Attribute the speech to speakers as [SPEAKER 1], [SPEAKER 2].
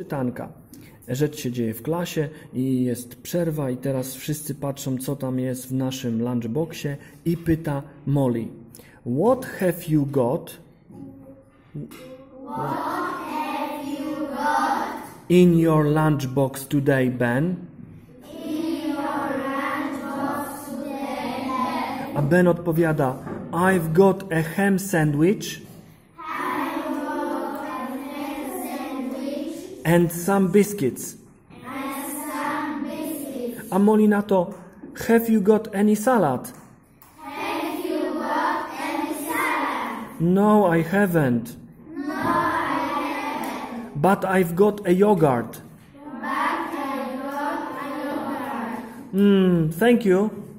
[SPEAKER 1] Czytanka. Rzecz się dzieje w klasie i jest przerwa i teraz wszyscy patrzą, co tam jest w naszym lunchboxie i pyta Molly. What have you got? In your lunchbox today, Ben? A Ben odpowiada, I've got a ham sandwich. and some biscuits. And some biscuits. A to, have you got any salad? Have you got any salad? No, I haven't. No, I haven't. But I've got a yogurt. But I've got a yogurt. Hmm. thank you.